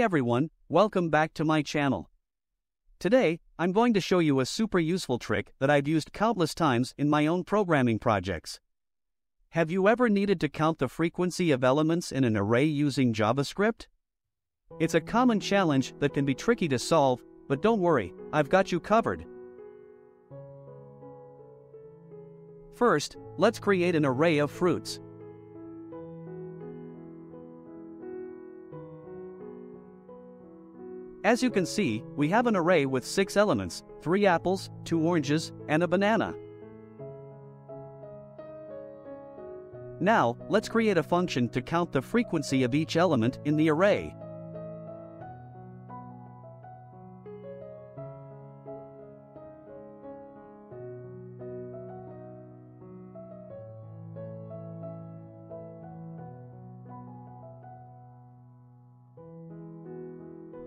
Everyone, welcome back to my channel. Today, I'm going to show you a super useful trick that I've used countless times in my own programming projects. Have you ever needed to count the frequency of elements in an array using JavaScript? It's a common challenge that can be tricky to solve, but don't worry, I've got you covered. First, let's create an array of fruits. As you can see, we have an array with 6 elements, 3 apples, 2 oranges, and a banana. Now, let's create a function to count the frequency of each element in the array.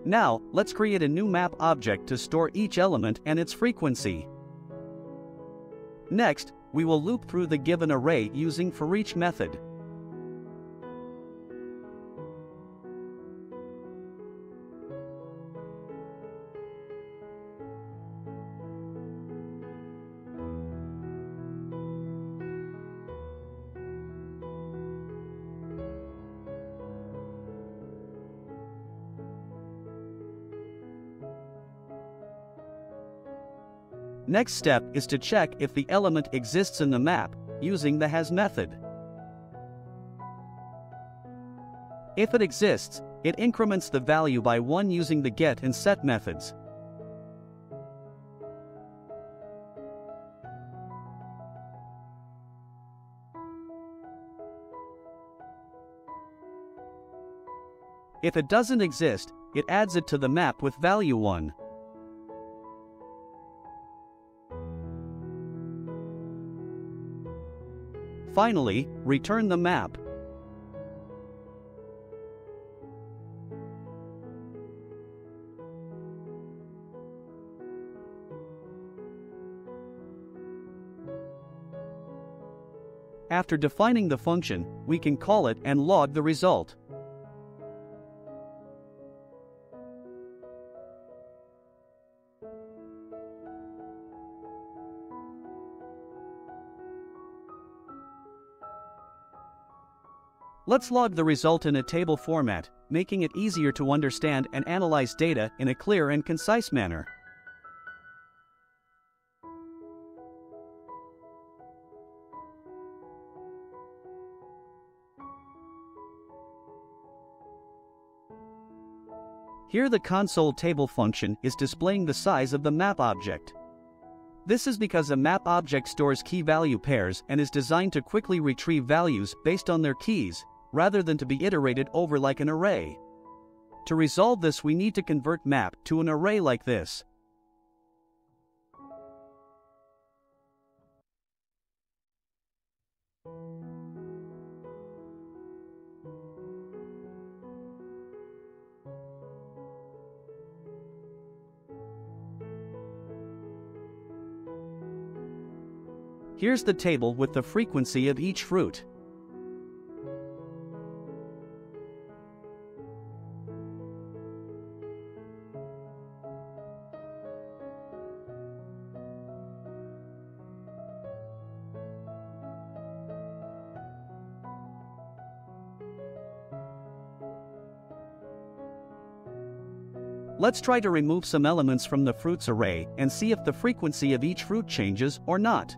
Now, let's create a new map object to store each element and its frequency. Next, we will loop through the given array using for each method. Next step is to check if the element exists in the map, using the has method. If it exists, it increments the value by 1 using the get and set methods. If it doesn't exist, it adds it to the map with value 1. Finally, return the map. After defining the function, we can call it and log the result. Let's log the result in a table format, making it easier to understand and analyze data in a clear and concise manner. Here the console table function is displaying the size of the map object. This is because a map object stores key value pairs and is designed to quickly retrieve values based on their keys, rather than to be iterated over like an array. To resolve this we need to convert map to an array like this. Here's the table with the frequency of each fruit. Let's try to remove some elements from the fruits array and see if the frequency of each fruit changes or not.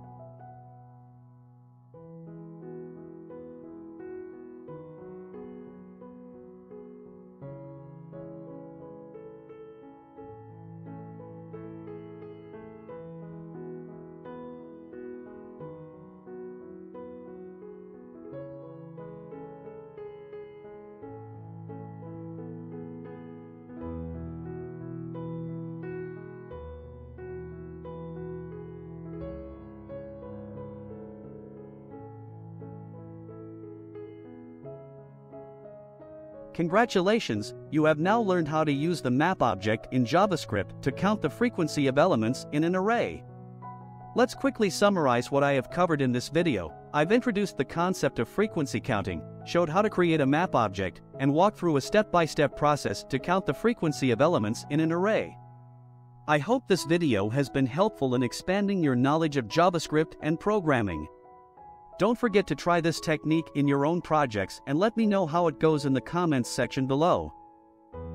Congratulations, you have now learned how to use the map object in JavaScript to count the frequency of elements in an array. Let's quickly summarize what I have covered in this video. I've introduced the concept of frequency counting, showed how to create a map object, and walked through a step-by-step -step process to count the frequency of elements in an array. I hope this video has been helpful in expanding your knowledge of JavaScript and programming. Don't forget to try this technique in your own projects and let me know how it goes in the comments section below.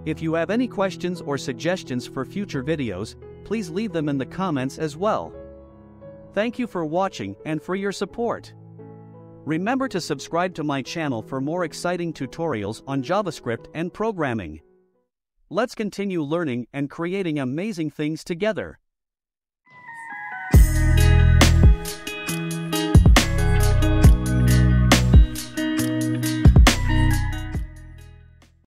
If you have any questions or suggestions for future videos, please leave them in the comments as well. Thank you for watching and for your support. Remember to subscribe to my channel for more exciting tutorials on JavaScript and programming. Let's continue learning and creating amazing things together.